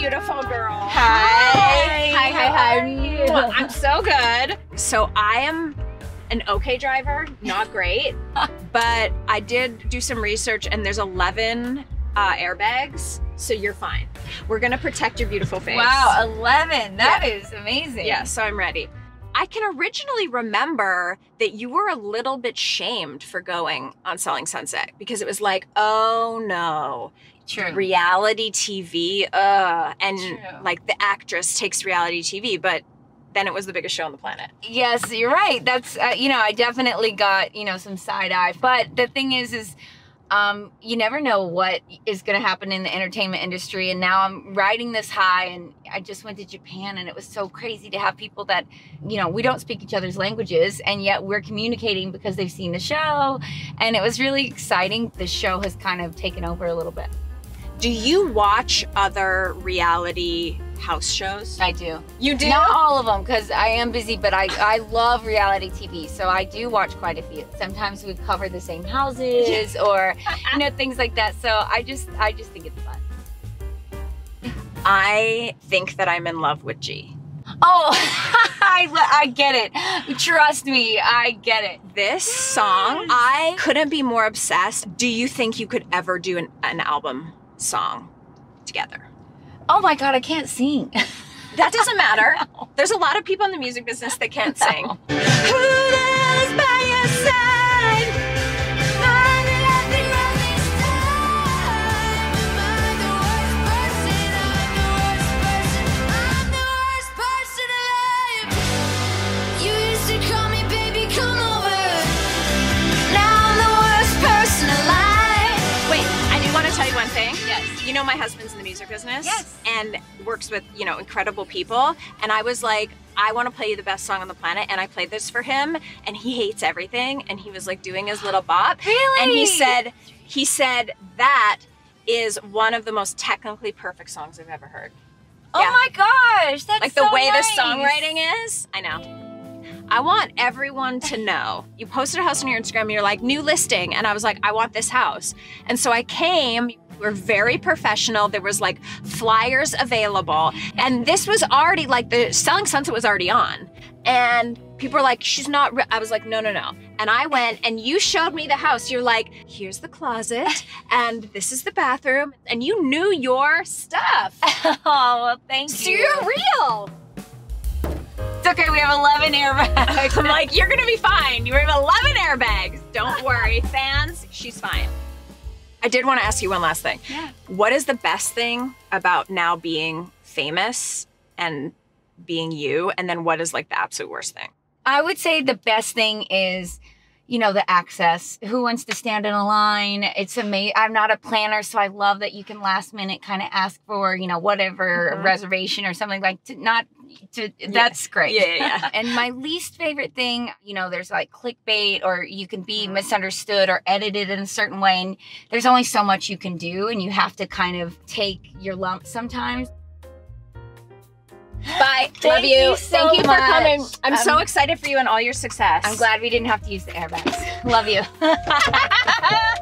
beautiful girl. Hi. Hi, hi, hi. How are you? I'm so good. So I am an okay driver, not great, but I did do some research and there's 11 uh, airbags, so you're fine. We're gonna protect your beautiful face. Wow, 11. That Yeah. is amazing. Yeah, so I'm ready. I can originally remember that you were a little bit shamed for going on Selling Sunset because it was like, oh no, True. reality TV, uh, and True. like the actress takes reality TV, but then it was the biggest show on the planet. Yes, you're right. That's uh, you know, I definitely got you know some side eye. But the thing is, is um, you never know what is going to happen in the entertainment industry. And now I'm riding this high, and I just went to Japan, and it was so crazy to have people that you know we don't speak each other's languages, and yet we're communicating because they've seen the show, and it was really exciting. The show has kind of taken over a little bit. Do you watch other reality house shows? I do. You do? Not all of them because I am busy, but I, I love reality TV. So I do watch quite a few. Sometimes we cover the same houses or, you know, things like that. So I just, I just think it's fun. I think that I'm in love with G. Oh, I, I get it. Trust me, I get it. This song, I couldn't be more obsessed. Do you think you could ever do an, an album song together? Oh my God, I can't sing. That doesn't matter. There's a lot of people in the music business that can't sing. You know, my husband's in the music business. Yes. And works with, you know, incredible people. And I was like, I want to play you the best song on the planet. And I played this for him, and he hates everything. And he was like doing his little bop. Really? And he said, he said that is one of the most technically perfect songs I've ever heard. Oh Yeah. my gosh, that's Like the so way nice. the songwriting is. I know. I want everyone to know. You posted a house on your Instagram, you're like, new listing. And I was like, I want this house. And so I came. We were very professional. There was like flyers available. And this was already like the Selling Sunset was already on. And people were like, she's not. I was like, no, no, no. And I went and you showed me the house. You're like, here's the closet and this is the bathroom. And you knew your stuff. Oh, well, thank So you. So you're real. It's okay, we have 11 airbags. I'm like, you're gonna be fine. You have 11 airbags. Don't worry, fans. She's fine. I did want to ask you one last thing. Yeah. What is the best thing about now being famous and being you? And then what is like the absolute worst thing? I would say the best thing is, you know, the access. Who wants to stand in a line? It's amazing. I'm not a planner, so I love that you can last minute kind of ask for, you know, whatever Mhm. reservation or something like to not to. That's great. Yeah, yeah, yeah. And my least favorite thing, you know, there's like clickbait or you can be Mhm. misunderstood or edited in a certain way. And there's only so much you can do, and you have to kind of take your lumps sometimes. Bye. Thank Love you. you so Thank you for much. coming. I'm so Um, excited for you and all your success. I'm glad we didn't have to use the airbags. Love you.